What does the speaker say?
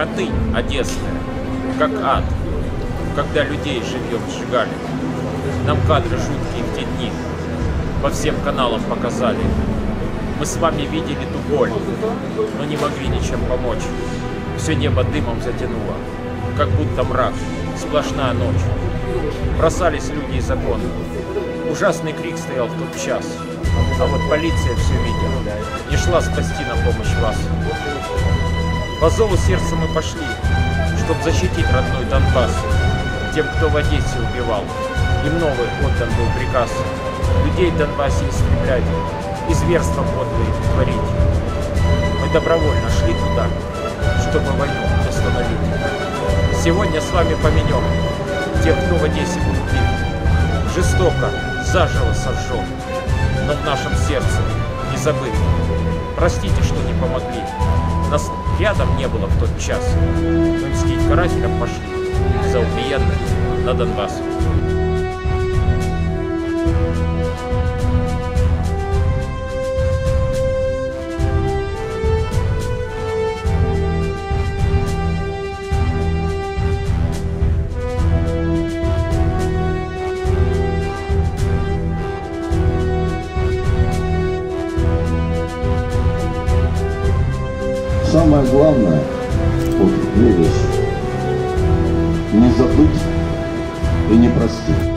Хатынь одесская, как ад, когда людей живьем сжигали. Нам кадры жуткие в те дни по всем каналам показали. Мы с вами видели ту боль, но не могли ничем помочь. Все небо дымом затянуло, как будто мрак, сплошная ночь. Бросались люди и законы. Ужасный крик стоял в тот час. А вот полиция все видела, не шла спасти на помощь вас. По зову сердца мы пошли, чтоб защитить родной Донбасс. Тем, кто в Одессе убивал, им новый отдан был приказ. Людей в Донбассе истреблять и зверства подлые творить. Мы добровольно шли туда, чтобы войну остановить. Сегодня с вами поменем тех, кто в Одессе был убит. Жестоко, заживо сожжен, но в нашем сердце не забыт. Простите, что не помогли. Нас рядом не было в тот час. Мы мстить карателям пошли за убиенных на Донбасс. Самое главное, вот две вещи. Не забыть и не простить.